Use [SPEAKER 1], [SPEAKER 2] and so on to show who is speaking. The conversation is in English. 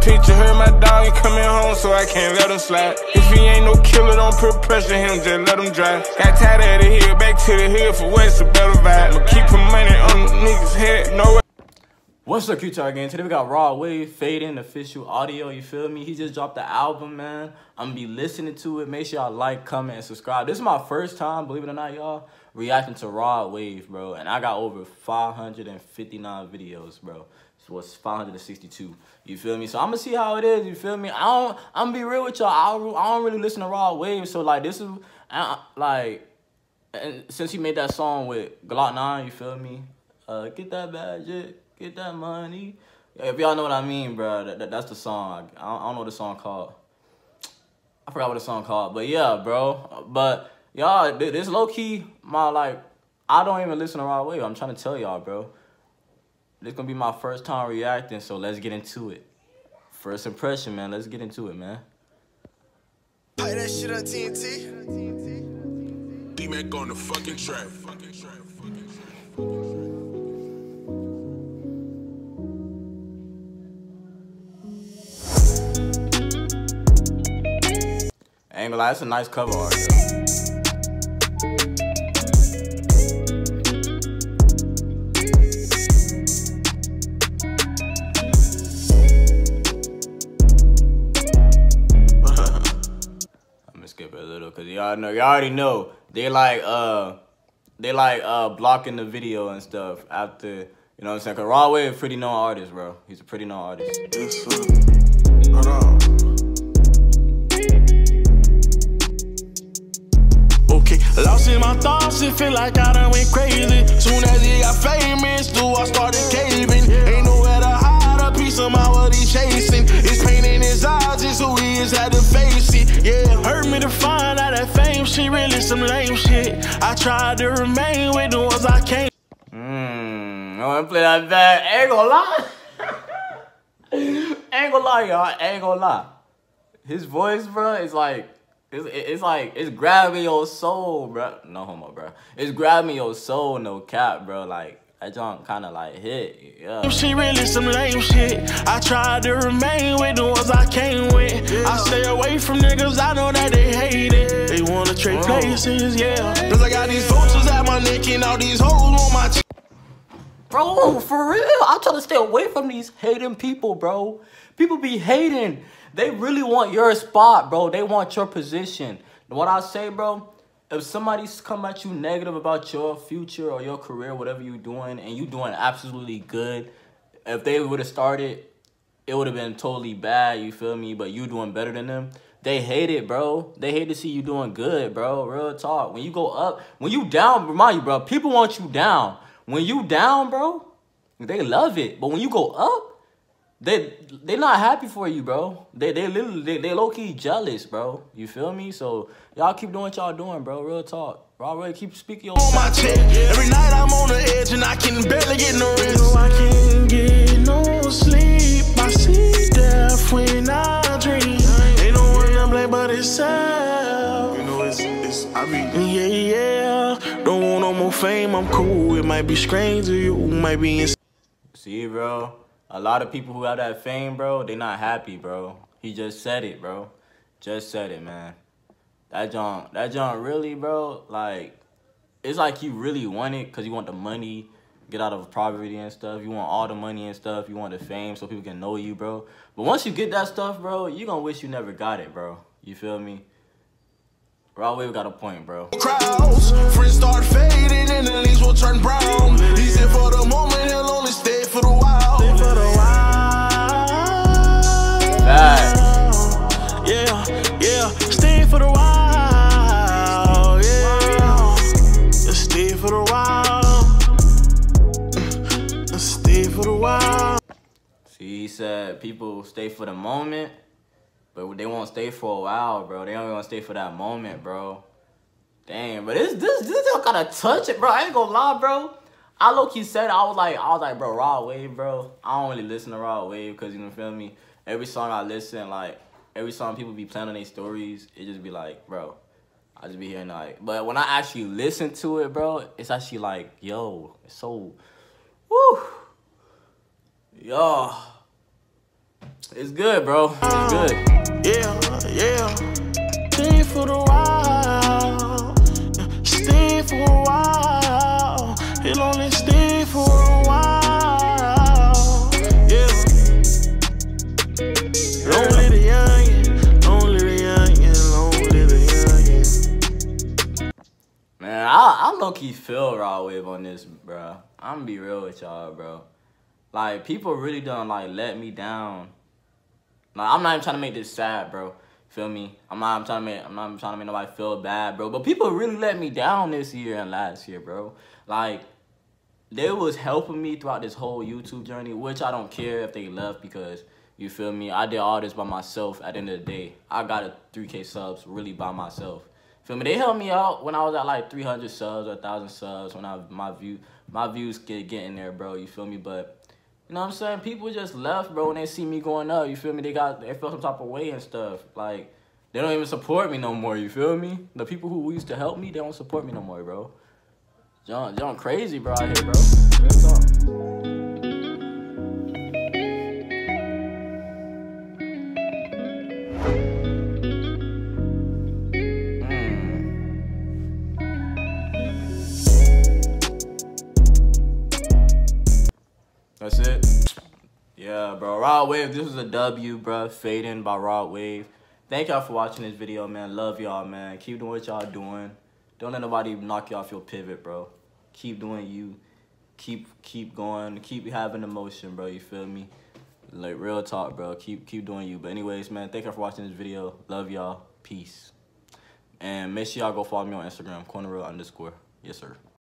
[SPEAKER 1] picture, heard my dog ain't coming home, so I can't let him slide. If he ain't no killer, don't put pressure him, just let him drive. Got tired of the hill, back to the hill for what's a better vibe. I'ma keep putting money on the niggas' head, no way.
[SPEAKER 2] What's up, Q-Tar again? Today we got Rod Wave, Fading, official audio, you feel me? He just dropped the album, man. I'm gonna be listening to it. Make sure y'all like, comment, and subscribe. This is my first time, believe it or not, y'all, reacting to Rod Wave, bro. And I got over 559 videos, bro. So it's 562. You feel me? So I'm gonna see how it is, you feel me? I don't, I'm gonna be real with y'all. I, don't- I don't really listen to Rod Wave, so like, this is, I, like, and since he made that song with Glock 9, you feel me? Uh, get that budget, get that money. If y'all know what I mean, bro, that, that- that's the song. I don't, I don't know what the song called. I forgot what the song called, but yeah, bro. But y'all, this low key, my like, I don't even listen to Rod Wave. I'm trying to tell y'all, bro. This gonna be my first time reacting, so let's get into it. First impression, man. Let's get into it, man.
[SPEAKER 3] Play that shit on TNT.
[SPEAKER 4] D-Mac on the fucking track. Fucking track. Fucking track.
[SPEAKER 2] I ain't gonna lie, that's a nice cover art. Though. It because y'all know y'all already know they like uh they like uh blocking the video and stuff after you know what I'm saying. Cause Rod a pretty known artist, bro. He's a pretty known artist.
[SPEAKER 4] Yes.
[SPEAKER 3] Okay, lost in my thoughts, it feel like I done went crazy. Soon as he shit really some lame shit. I tried to remain with the ones I can't.
[SPEAKER 2] Mmm, I wanna play that back. Ain't gonna lie. ain't gonna lie, y'all. Ain't gonna lie. His voice, bro, is like, it's, it's like, it's grabbing your soul, bro. No homo, bro. It's grabbing your soul, no cap, bro. Like, that junk kind of like hit. Yeah.
[SPEAKER 3] She really some lame shit. I tried to remain with the ones I came with. I stay away from niggas, I know that places, yeah. I got these vultures at my neck and all these on my
[SPEAKER 2] Bro, for real, I try to stay away from these hating people, bro. People be hating. They really want your spot, bro. They want your position. What I say, bro, if somebody's come at you negative about your future or your career, whatever you're doing, and you doing absolutely good, if they would have started, it would have been totally bad, you feel me? But you doing better than them. They hate it, bro. They hate to see you doing good, bro. Real talk. When you go up, when you down, remind you, bro, people want you down. When you down, bro, they love it. But when you go up, they they not happy for you, bro. They they literally they, they low key jealous, bro. You feel me? So y'all keep doing what y'all doing, bro. Real talk. Y'all really keep speaking your
[SPEAKER 3] on my check. Every night I'm on the edge and I can barely get no rest. Fame. I'm cool. It might be strange to you. Might be in
[SPEAKER 2] See, bro. A lot of people who have that fame, bro, they not happy, bro. He just said it, bro. Just said it, man. That John, that John, really, bro. Like, it's like you really want it because you want the money, get out of poverty and stuff. You want all the money and stuff. You want the fame so people can know you, bro. But once you get that stuff, bro, you gonna wish you never got it, bro. You feel me? Rod Wave got a point, bro.
[SPEAKER 3] crowds. Friends start fading and the leaves will turn brown. He said for the moment he'll only stay for the while. For the while.
[SPEAKER 2] Facts.
[SPEAKER 3] Yeah, yeah. Stay for the while. Yeah. Stay for the while. Stay for the while.
[SPEAKER 2] See, he said people stay for the moment, but they won't stay for a while, bro. They only to stay for that moment, bro. Damn, but this this this don't gotta touch it, bro. I ain't gonna lie, bro. I low key said I was like I was like, bro, Rod Wave, bro. I don't really listen to Rod Wave because you know feel me. Every song I listen, like every song people be playing on their stories, it just be like, bro. I just be hearing like, but when I actually listen to it, bro, it's actually like, yo, it's so, woo, yo. It's good, bro. It's good.
[SPEAKER 3] Yeah, yeah. Stay for the while. Stay for a while. It'll only stay for a while. Yeah. Long live the youngin'. Long live the youngin'. Long live the youngin'.
[SPEAKER 2] Man, I, I low key feel Rod Wave on this, bro. I'm gonna be real with y'all, bro. Like people really done like let me down. Like I'm not even trying to make this sad, bro. Feel me? I'm not I'm trying to make I'm not trying to make nobody feel bad, bro. But people really let me down this year and last year, bro. Like they was helping me throughout this whole YouTube journey, which I don't care if they left because you feel me. I did all this by myself. At the end of the day, I got a 3K subs really by myself. Feel me? They helped me out when I was at like 300 subs or 1,000 subs when I my view my views get getting there, bro. You feel me? But you know what I'm saying? People just left, bro, when they see me going up. You feel me? They got they feel some type of way and stuff. Like they don't even support me no more. You feel me? The people who used to help me, they don't support me no more, bro. John, John, crazy, bro, out here, bro. It. Yeah, bro. Rod Wave, this is a W, bro. Fading by Rod Wave. Thank y'all for watching this video, man. Love y'all, man. Keep doing what y'all doing. Don't let nobody knock you off your pivot, bro. Keep doing you. Keep keep going. Keep having emotion, bro. You feel me? Like real talk, bro. Keep keep doing you. But anyways, man, thank y'all for watching this video. Love y'all. Peace. And make sure y'all go follow me on Instagram, quanthareal underscore. Yes, sir.